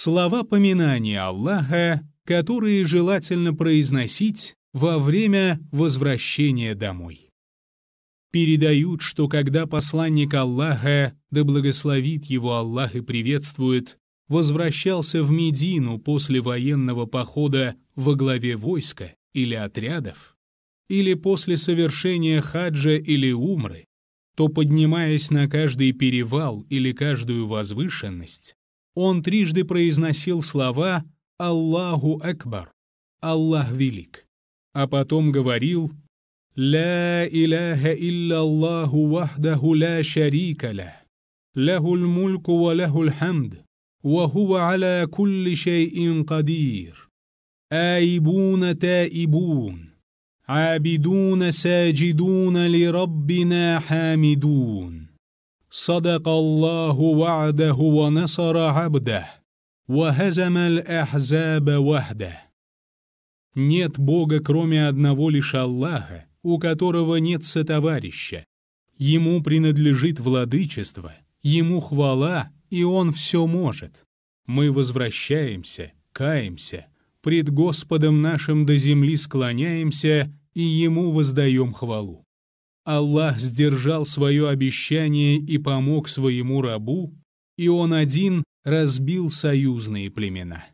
Слова поминания Аллаха, которые желательно произносить во время возвращения домой. Передают, что когда посланник Аллаха, да благословит его Аллах и приветствует, возвращался в Медину после военного похода во главе войска или отрядов, или после совершения хаджа или умры, то, поднимаясь на каждый перевал или каждую возвышенность, он трижды произносил слова «Аллаху Акбар» — «Аллах велик», а потом говорил «Ла иляха илляллаху вахдаху ла шарика ля, лахуль мульку ва лахуль хамд, ва хува аля кулли шай'ин кадир, аибун таибун». عابدون ساجدون لربنا حامدون صدق الله وعده ونصر عبده وهزم الأحزاب وحده Нет Бога, кроме одного лишь Аллаха, у которого нет сотоварища. Ему принадлежит владычество, ему хвала, и он все может. Мы возвращаемся, каемся, пред Господом нашим до земли склоняемся и Ему воздаем хвалу. Аллах сдержал свое обещание и помог своему рабу, и Он один разбил союзные племена.